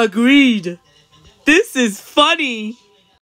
Agreed. This is funny.